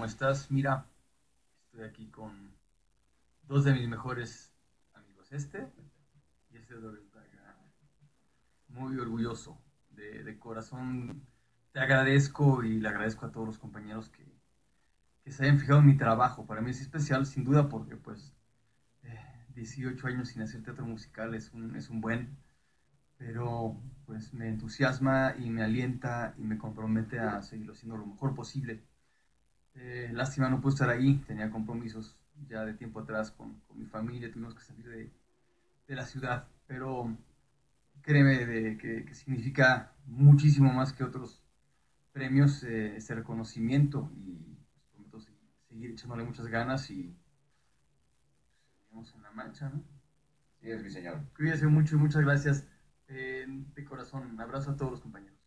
¿cómo estás? Mira, estoy aquí con dos de mis mejores amigos, este y este Muy orgulloso, de, corazón te agradezco y le agradezco a todos los compañeros que, que, se hayan fijado en mi trabajo. Para mí es especial, sin duda, porque pues 18 eh, años sin hacer teatro musical es un, es un buen, pero pues me entusiasma y me alienta y me compromete a seguirlo haciendo lo mejor posible. Eh, lástima no pude estar ahí, tenía compromisos ya de tiempo atrás con, con mi familia, tuvimos que salir de, de la ciudad, pero créeme de, que, que, significa muchísimo más que otros premios eh, ese reconocimiento y pues, prometo seguir, echándole muchas ganas y seguimos en la mancha, ¿no? Sí, es mi señor. Cuídese mucho y muchas gracias eh, de corazón. Un abrazo a todos los compañeros.